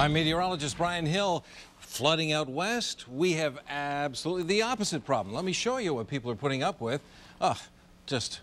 I'm meteorologist Brian Hill. Flooding out west, we have absolutely the opposite problem. Let me show you what people are putting up with. Oh, just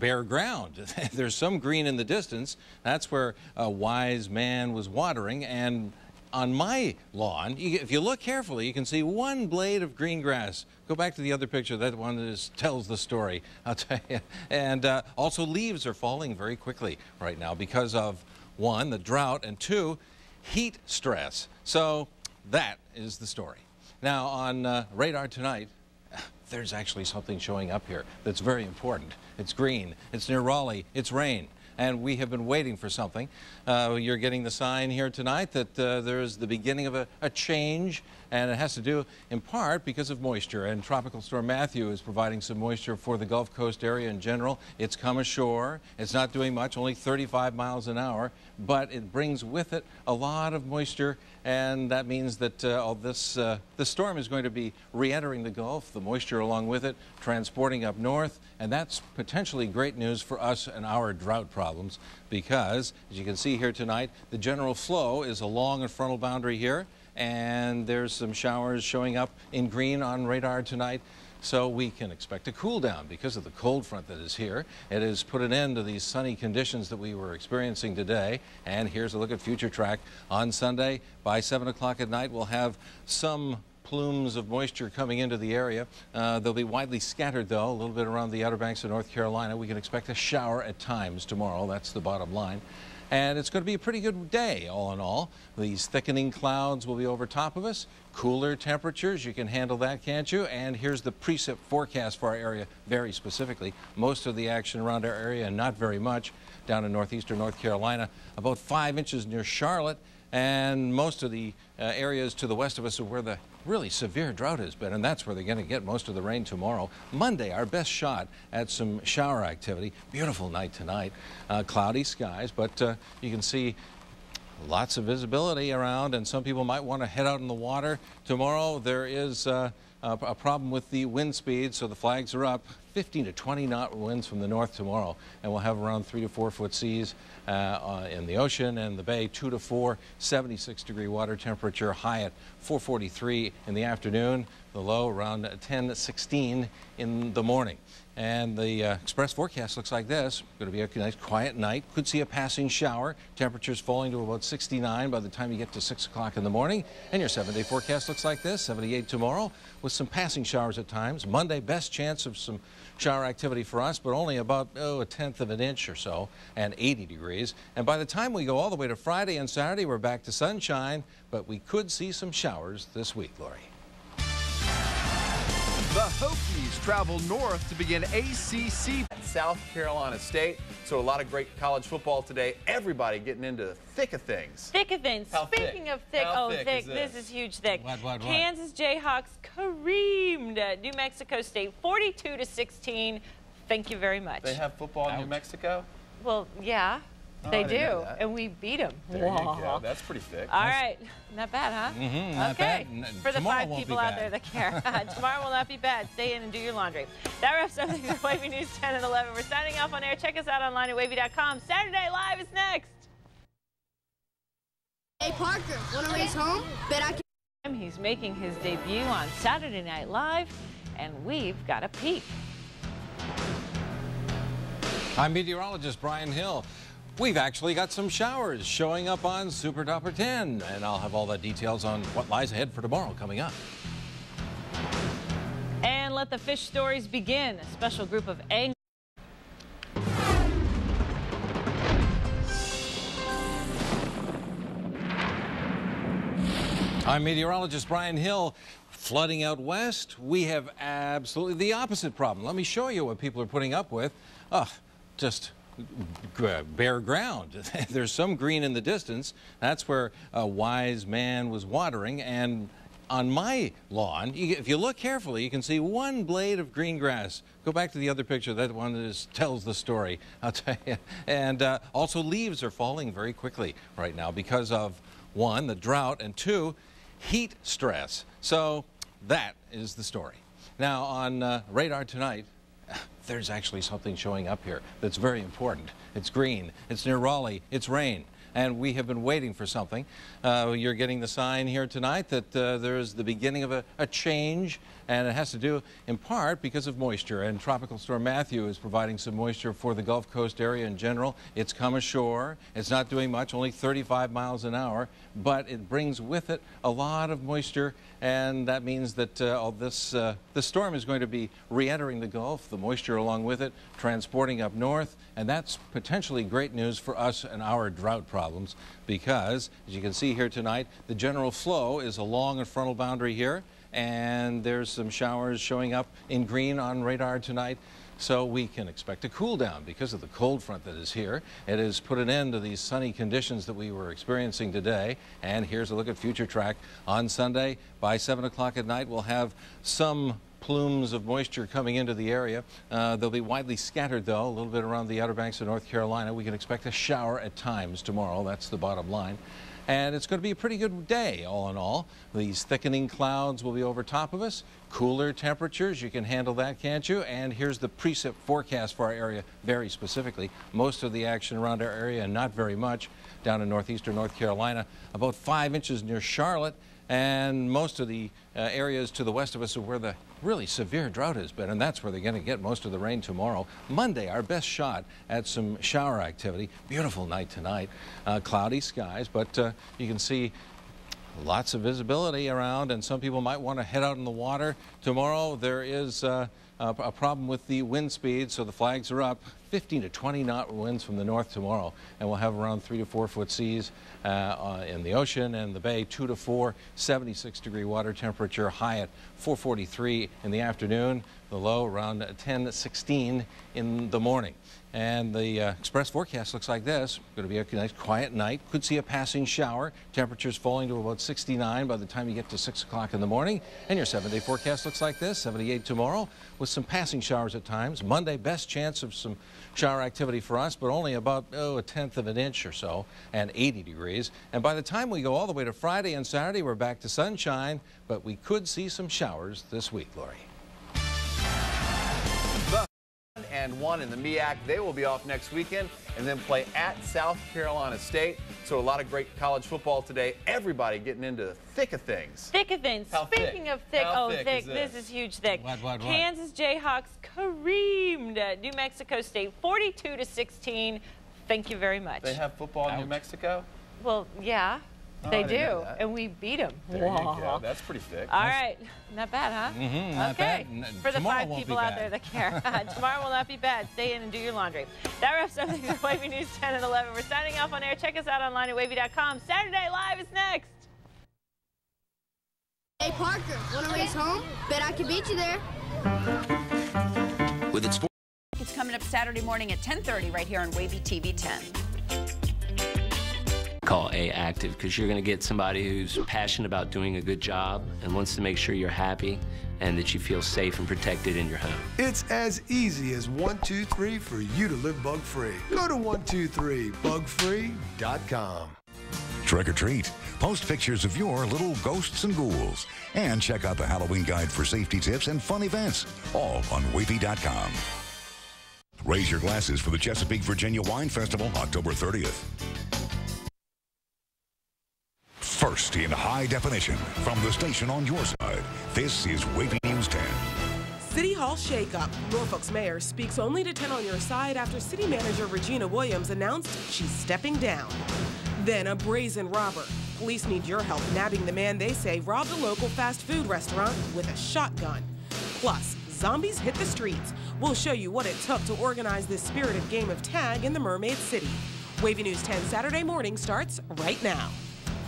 bare ground. There's some green in the distance. That's where a wise man was watering. And on my lawn, if you look carefully, you can see one blade of green grass. Go back to the other picture. That one is, tells the story. I'll tell you. And uh, also leaves are falling very quickly right now because of, one, the drought, and two, heat stress. So that is the story. Now, on uh, radar tonight, there's actually something showing up here that's very important. It's green, it's near Raleigh, it's rain and we have been waiting for something. Uh, you're getting the sign here tonight that uh, there's the beginning of a, a, change, and it has to do in part because of moisture. And Tropical Storm Matthew is providing some moisture for the Gulf Coast area in general. It's come ashore. It's not doing much, only 35 miles an hour, but it brings with it a lot of moisture, and that means that uh, all this uh, the storm is going to be re-entering the Gulf, the moisture along with it, transporting up north, and that's potentially great news for us and our drought problems because, as you can see here tonight, the general flow is along a frontal boundary here, and there's some showers showing up in green on radar tonight. So we can expect a cool down because of the cold front that is here. It has put an end to these sunny conditions that we were experiencing today. And here's a look at future track on Sunday. By 7 o'clock at night, we'll have some plumes of moisture coming into the area. Uh, they'll be widely scattered, though, a little bit around the Outer Banks of North Carolina. We can expect a shower at times tomorrow. That's the bottom line. And it's going to be a pretty good day, all in all. These thickening clouds will be over top of us. Cooler temperatures, you can handle that, can't you? And here's the precip forecast for our area very specifically. Most of the action around our area, and not very much, down in northeastern North Carolina. About five inches near Charlotte and most of the uh, areas to the west of us are where the really severe drought has been, and that's where they're going to get most of the rain tomorrow. Monday, our best shot at some shower activity. Beautiful night tonight. Uh, cloudy skies, but uh, you can see lots of visibility around, and some people might want to head out in the water. Tomorrow, there is uh, a problem with the wind speed, so the flags are up. 15 to 20 knot winds from the north tomorrow, and we'll have around three to four foot seas uh, uh, in the ocean and the bay, two to four, 76 degree water temperature, high at 443 in the afternoon, the low around 10, 16 in the morning. And the uh, express forecast looks like this. Going to be a nice quiet night. Could see a passing shower. Temperatures falling to about 69 by the time you get to 6 o'clock in the morning. And your seven-day forecast looks like this. 78 tomorrow with some passing showers at times. Monday, best chance of some shower activity for us, but only about oh, a tenth of an inch or so and 80 degrees. And by the time we go all the way to Friday and Saturday, we're back to sunshine, but we could see some showers this week, Lori. The Hokies travel north to begin ACC. South Carolina State. So a lot of great college football today. Everybody getting into the thick of things. Thick of things. How Speaking thick? of thick, How oh, thick thick, is this? this? is huge thick. What, what, what? Kansas Jayhawks creamed New Mexico State 42 to 16. Thank you very much. They have football in New Mexico? well, yeah. Oh, they I do, didn't know that. and we beat them. There you go. That's pretty thick. All right, not bad, huh? Mhm, not okay. bad. N- For the tomorrow five people out there that care, tomorrow will not be bad. Stay in and do your laundry. That wraps up the Wavy News 10 and 11. We're signing off on air. Check us out online at wavy.com. Saturday Night Live is next. Hey Parker, wanna race home? Bet I can. He's making his debut on Saturday Night Live, and we've got a peek. I'm meteorologist Brian Hill. We've actually got some showers showing up on Super Doppler 10, and I'll have all the details on what lies ahead for tomorrow coming up. And let the fish stories begin. A special group of angry. I'm meteorologist Brian Hill. Flooding out west, we have absolutely the opposite problem. Let me show you what people are putting up with. Oh, just bare ground. There's some green in the distance. That's where a wise man was watering. And on my lawn, if you look carefully, you can see one blade of green grass. Go back to the other picture. That one is, tells the story, I'll tell you. And uh, also leaves are falling very quickly right now because of, one, the drought, and two, heat stress. So that is the story. Now, on uh, radar tonight, there's actually something showing up here that's very important. It's green, it's near Raleigh, it's rain. And we have been waiting for something. Uh, you're getting the sign here tonight that uh, there is the beginning of a, a change, and it has to do in part because of moisture. And Tropical Storm Matthew is providing some moisture for the Gulf Coast area in general. It's come ashore. It's not doing much, only 35 miles an hour, but it brings with it a lot of moisture, and that means that uh, all this uh, the storm is going to be re-entering the Gulf, the moisture along with it, transporting up north, and that's potentially great news for us and our drought problems because, as you can see here tonight, the general flow is along a frontal boundary here, and there's some showers showing up in green on radar tonight. So we can expect a cool down because of the cold front that is here. It has put an end to these sunny conditions that we were experiencing today. And here's a look at future track on Sunday. By 7 o'clock at night, we'll have some plumes of moisture coming into the area. Uh, they'll be widely scattered, though, a little bit around the Outer Banks of North Carolina. We can expect a shower at times tomorrow. That's the bottom line. And it's going to be a pretty good day, all in all. These thickening clouds will be over top of us. Cooler temperatures, you can handle that, can't you? And here's the precip forecast for our area very specifically. Most of the action around our area, and not very much, down in northeastern North Carolina. About five inches near Charlotte and most of the uh, areas to the west of us are where the really severe drought has been, and that's where they're going to get most of the rain tomorrow. Monday, our best shot at some shower activity. Beautiful night tonight. Uh, cloudy skies, but uh, you can see lots of visibility around, and some people might want to head out in the water. Tomorrow, there is uh, a problem with the wind speed, so the flags are up. 15 to 20 knot winds from the north tomorrow, and we'll have around three to four foot seas uh, uh, in the ocean and the bay, two to four, 76 degree water temperature, high at 443 in the afternoon, the low around 10 16 in the morning. And the uh, express forecast looks like this. Going to be a nice quiet night. Could see a passing shower. Temperatures falling to about 69 by the time you get to 6 o'clock in the morning. And your seven day forecast looks like this 78 tomorrow with some passing showers at times. Monday, best chance of some shower activity for us, but only about oh, a tenth of an inch or so and 80 degrees. And by the time we go all the way to Friday and Saturday, we're back to sunshine, but we could see some showers this week, Lori and one in the MEAC. They will be off next weekend and then play at South Carolina State. So a lot of great college football today. Everybody getting into the thick of things. Thick of things. How Speaking thick? of thick, How oh, thick thick. is this? this? is huge thick. What, what, what? Kansas Jayhawks creamed New Mexico State 42 to 16. Thank you very much. They have football in New Mexico? well, yeah, Oh, they do, didn't know that. and we beat them. There you go. That's pretty thick. All right, not bad, huh? Mhm, not okay. bad. For the tomorrow five people out there that care, tomorrow will not be bad. Stay in and do your laundry. That wraps up the Wavy News 10 and 11. We're signing off on air. Check us out online at wavy.com. Saturday Live is next. Hey, Parker, want to race home? Bet I can beat you there. With its It's coming up Saturday morning at 10:30 right here on Wavy TV 10. Call A Active because you're going to get somebody who's passionate about doing a good job and wants to make sure you're happy and that you feel safe and protected in your home. It's as easy as 123 for you to live bug free. Go to 123bugfree.com. Trick or treat. Post pictures of your little ghosts and ghouls. And check out the Halloween guide for safety tips and fun events. All on wavy.com. Raise your glasses for the Chesapeake, Virginia Wine Festival, October 30th. First in high definition from the station on your side, this is Wavy News 10. City Hall shakeup. Norfolk's mayor speaks only to 10 on your side after city manager Regina Williams announced she's stepping down. Then a brazen robber. Police need your help nabbing the man they say robbed a local fast food restaurant with a shotgun. Plus, zombies hit the streets. We'll show you what it took to organize this spirited game of tag in the Mermaid City. Wavy News 10 Saturday morning starts right now.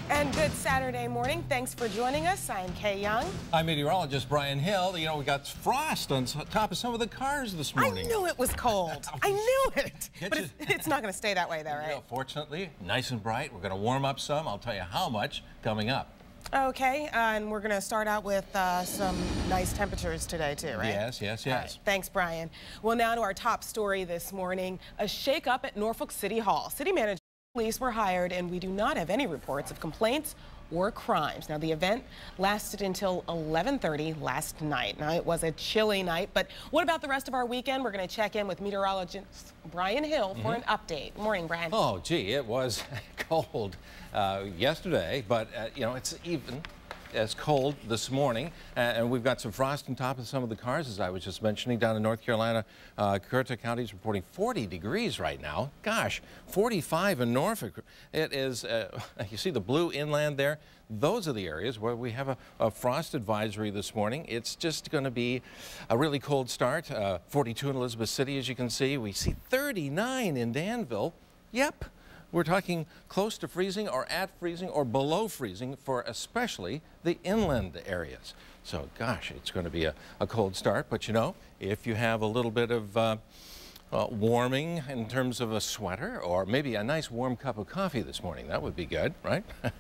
And good Saturday morning. Thanks for joining us. I'm Kay Young. I'm meteorologist Brian Hill. You know, we got frost on top of some of the cars this morning. I knew it was cold. I knew it. Get But you- it's, it's not going to stay that way, though, You know, fortunately, nice and bright. We're going to warm up some. I'll tell you how much coming up. Okay, uh, and we're going to start out with uh, some nice temperatures today, too, right? Yes, yes, yes. right, Thanks, Brian. Well, now to our top story this morning a shakeup at Norfolk City Hall. City manager. Police were hired, and we do not have any reports of complaints or crimes. Now, the event lasted until 11:30 last night. Now, it was a chilly night, but what about the rest of our weekend? We're going to check in with meteorologist Brian Hill for Mhm. an update. Morning, Brian. Oh, gee, it was cold uh, yesterday, but uh, you know it's even as cold this morning, and we've got some frost on top of some of the cars, as I was just mentioning, down in North Carolina. Uh, Currituck County is reporting 40 degrees right now. Gosh, 45 in Norfolk. It is, uh, you see the blue inland there? Those are the areas where we have a, a frost advisory this morning. It's just going to be a really cold start. Uh, 42 in Elizabeth City, as you can see. We see 39 in Danville. Yep. We're talking close to freezing or at freezing or below freezing for especially the inland areas. So, gosh, it's going to be a, a cold start. But you know, if you have a little bit of uh, uh, warming in terms of a sweater or maybe a nice warm cup of coffee this morning, that would be good, right?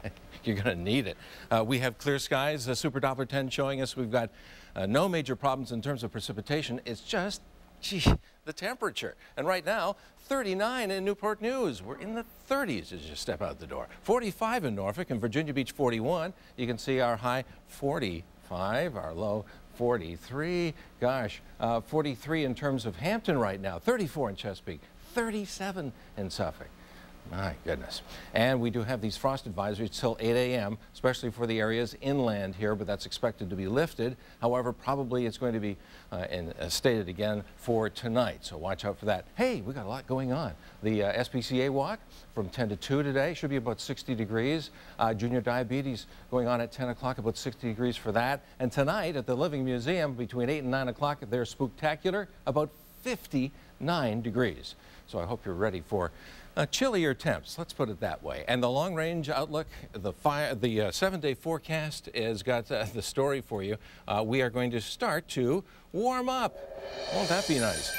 You're going to need it. Uh, we have clear skies, uh, Super Doppler 10 showing us we've got uh, no major problems in terms of precipitation. It's just, gee, the temperature. And right now, 39 in Newport News. We're in the 30s as you step out the door. 45 in Norfolk and Virginia Beach 41. You can see our high 45, our low 43. Gosh, uh, 43 in terms of Hampton right now. 34 in Chesapeake. 37 in Suffolk. My goodness. And we do have these frost advisories till 8 a.m., especially for the areas inland here, but that's expected to be lifted. However, probably it's going to be uh, in, uh, stated again for tonight, so watch out for that. Hey, we got a lot going on. The uh, SPCA walk from 10 to 2 today should be about 60 degrees. Uh, junior diabetes going on at 10 o'clock, about 60 degrees for that. And tonight at the Living Museum between 8 and 9 o'clock, they're spooktacular, about 59 degrees. So I hope you're ready for uh, chillier temps, let's put it that way. And the long range outlook, the, the uh, seven day forecast has got uh, the story for you. Uh, we are going to start to warm up. Won't that be nice?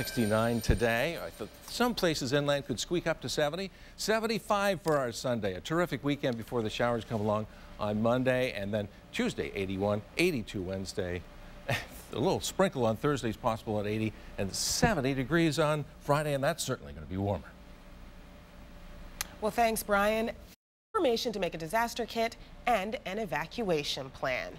69 today. Some places inland could squeak up to 70. 75 for our Sunday. A terrific weekend before the showers come along on Monday. And then Tuesday, 81, 82 Wednesday. a little sprinkle on Thursday is possible at 80 and 70 degrees on Friday, and that's certainly going to be warmer. Well, thanks, Brian. Information to make a disaster kit and an evacuation plan.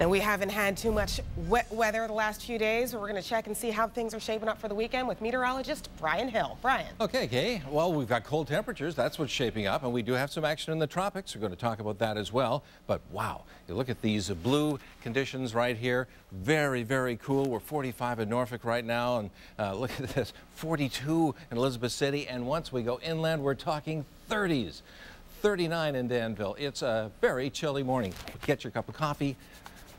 Now, we haven't had too much wet weather the last few days, we're going to check and see how things are shaping up for the weekend with meteorologist Brian Hill. Brian. Okay, Kay. Well, we've got cold temperatures. That's what's shaping up, and we do have some action in the tropics. We're going to talk about that as well. But wow, you look at these blue conditions right here. Very, very cool. We're 45 in Norfolk right now, and uh, look at this, 42 in Elizabeth City. And once we go inland, we're talking 30s. 39 in Danville. It's a very chilly morning. Get your cup of coffee,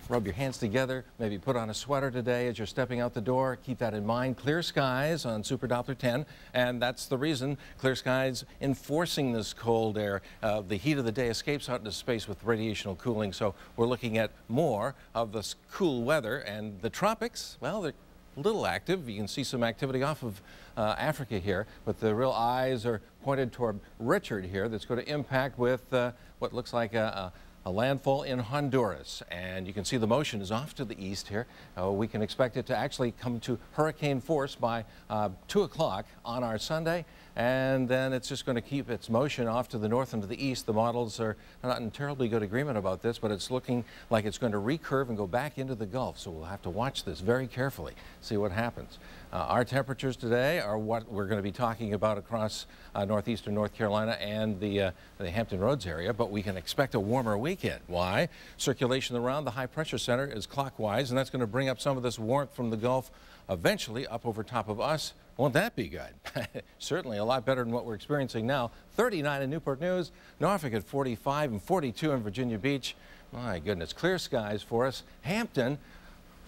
rub your hands together, maybe put on a sweater today as you're stepping out the door. Keep that in mind. Clear skies on Super Doppler 10, and that's the reason Clear Skies enforcing this cold air. Uh, the heat of the day escapes out into space with radiational cooling, so we're looking at more of this cool weather. And the tropics, well, they're a little active. You can see some activity off of uh, Africa here, but the real eyes are pointed toward Richard here that's going to impact with uh, what looks like a, a, a, landfall in Honduras. And you can see the motion is off to the east here. Uh, we can expect it to actually come to hurricane force by uh, 2 o'clock on our Sunday and then it's just going to keep its motion off to the north and to the east. The models are not in terribly good agreement about this, but it's looking like it's going to recurve and go back into the Gulf. So we'll have to watch this very carefully, see what happens. Uh, our temperatures today are what we're going to be talking about across uh, northeastern North Carolina and the, uh, the Hampton Roads area, but we can expect a warmer weekend. Why? Circulation around the high pressure center is clockwise, and that's going to bring up some of this warmth from the Gulf eventually up over top of us. Won't that be good? Certainly a lot better than what we're experiencing now. 39 in Newport News, Norfolk at 45 and 42 in Virginia Beach. My goodness, clear skies for us. Hampton,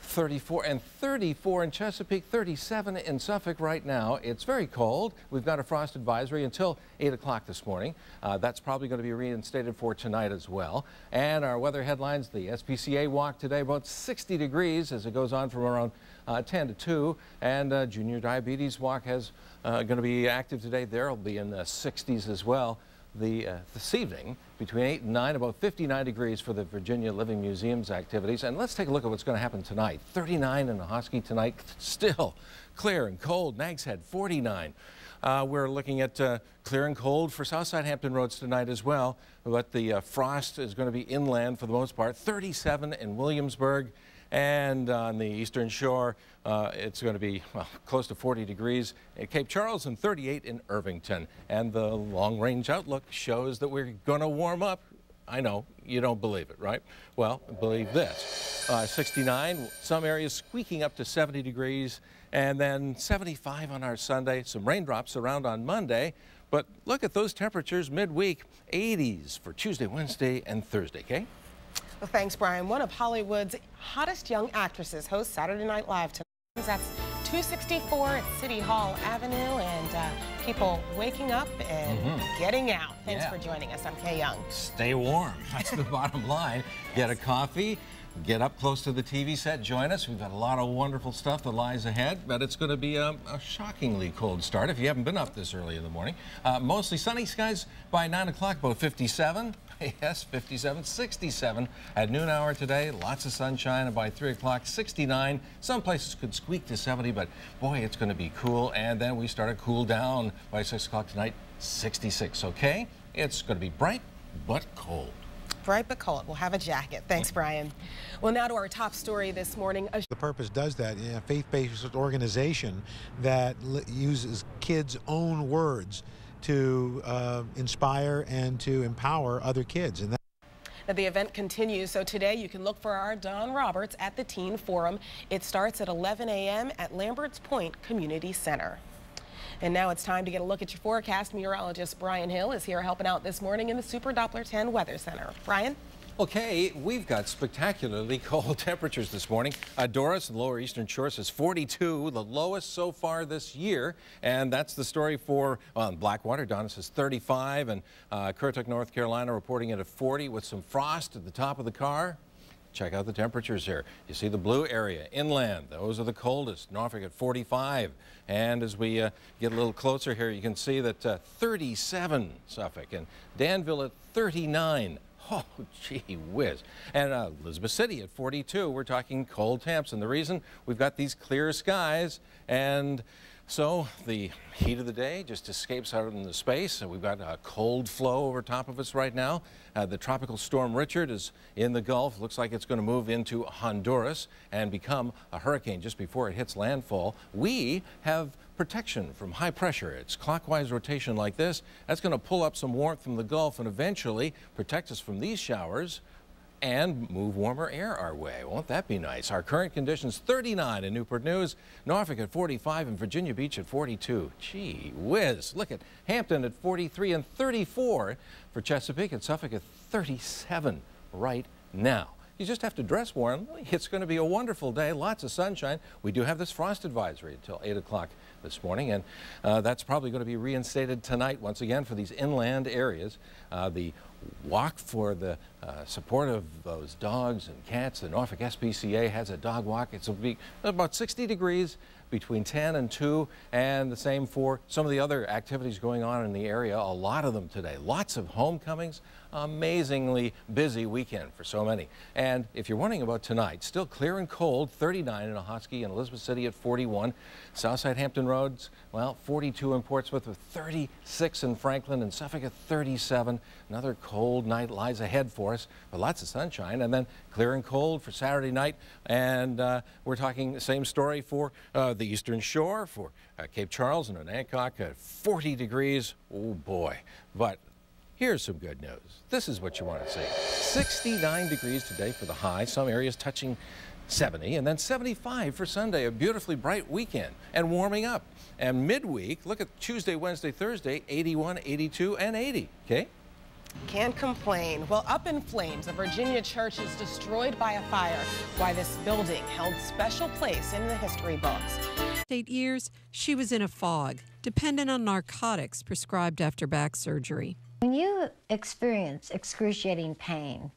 34 and 34 in Chesapeake, 37 in Suffolk right now. It's very cold. We've got a frost advisory until 8 o'clock this morning. Uh, that's probably going to be reinstated for tonight as well. And our weather headlines, the SPCA walk today, about 60 degrees as it goes on from around uh, 10 to 2. And uh, Junior Diabetes Walk has uh, going to be active today. There will be in the 60s as well. The, uh, this evening between 8 and 9, about 59 degrees for the Virginia Living Museum's activities. And let's take a look at what's going to happen tonight. 39 in the Ahoskie tonight, still clear and cold. Nags Head 49. Uh, we're looking at uh, clear and cold for Southside Hampton roads tonight as well, but the uh, frost is going to be inland for the most part. 37 in Williamsburg. And on the eastern shore, uh, it's going to be well, close to 40 degrees at Cape Charles and 38 in Irvington. And the long range outlook shows that we're going to warm up. I know you don't believe it, right? Well, believe this. Uh, 69, some areas squeaking up to 70 degrees, and then 75 on our Sunday. Some raindrops around on Monday. But look at those temperatures midweek 80s for Tuesday, Wednesday, and Thursday, okay? Well, thanks, Brian. One of Hollywood's hottest young actresses hosts Saturday Night Live tonight. That's 264 at City Hall Avenue, and uh, people waking up and mm -hmm. getting out. Thanks yeah. for joining us. I'm Kay Young. Stay warm. That's the bottom line. Get a coffee get up close to the TV set, join us. We've got a lot of wonderful stuff that lies ahead, but it's going to be a, a shockingly cold start if you haven't been up this early in the morning. Uh, mostly sunny skies by 9 o'clock, about 57. Yes, 57, 67 at noon hour today. Lots of sunshine, and by 3 o'clock, 69. Some places could squeak to 70, but boy, it's going to be cool. And then we start to cool down by 6 o'clock tonight, 66, okay? It's going to be bright but cold bright but cold. We'll have a jacket. Thanks, Brian. Well, now to our top story this morning. The purpose does that. A faith-based organization that uses kids' own words to uh, inspire and to empower other kids. And now, the event continues, so today you can look for our Don Roberts at the Teen Forum. It starts at 11 a.m. at Lamberts Point Community Center. And now it's time to get a look at your forecast. Meteorologist Brian Hill is here helping out this morning in the Super Doppler 10 Weather Center. Brian? Okay, we've got spectacularly cold temperatures this morning. Uh, Doris, the lower eastern shore, says 42, the lowest so far this year. And that's the story for well, Blackwater. Donna says 35, and uh, Currituck, North Carolina, reporting it at 40 with some frost at the top of the car. Check out the temperatures here. You see the blue area, inland. Those are the coldest. Norfolk at 45. And as we uh, get a little closer here, you can see that uh, 37 Suffolk and Danville at 39. Oh, gee whiz. And uh, Elizabeth City at 42. We're talking cold temps. And the reason we've got these clear skies and so the heat of the day just escapes out into space. And we've got a cold flow over top of us right now. Uh, the tropical storm Richard is in the Gulf. Looks like it's going to move into Honduras and become a hurricane just before it hits landfall. We have protection from high pressure. It's clockwise rotation like this. That's going to pull up some warmth from the Gulf and eventually protect us from these showers and move warmer air our way. Won't that be nice? Our current conditions 39 in Newport News, Norfolk at 45, and Virginia Beach at 42. Gee whiz. Look at Hampton at 43 and 34 for Chesapeake and Suffolk at 37 right now. You just have to dress warm. It's going to be a wonderful day, lots of sunshine. We do have this frost advisory until 8 o'clock this morning, and uh, that's probably going to be reinstated tonight once again for these inland areas. Uh, the walk for the uh, support of those dogs and cats. The Norfolk SPCA has a dog walk. It's be about 60 degrees between 10 and 2 and the same for some of the other activities going on in the area. A lot of them today. Lots of homecomings. Amazingly busy weekend for so many. And if you're wondering about tonight, still clear and cold, 39 in Ahoskie and Elizabeth City at 41. Southside Hampton Roads, well, 42 in Portsmouth with 36 in Franklin and Suffolk at 37. Another cold night lies ahead for us, but lots of sunshine. And then clear and cold for Saturday night. And uh, we're talking the same story for uh, the Eastern Shore, for uh, Cape Charles and Anacostia at 40 degrees. Oh boy. But Here's some good news. This is what you want to see. 69 degrees today for the high, some areas touching 70, and then 75 for Sunday, a beautifully bright weekend and warming up. And midweek, look at Tuesday, Wednesday, Thursday, 81, 82, and 80, okay? Can't complain. Well, up in flames, a Virginia church is destroyed by a fire. Why this building held special place in the history books. Eight years, she was in a fog, dependent on narcotics prescribed after back surgery. When you experience excruciating pain,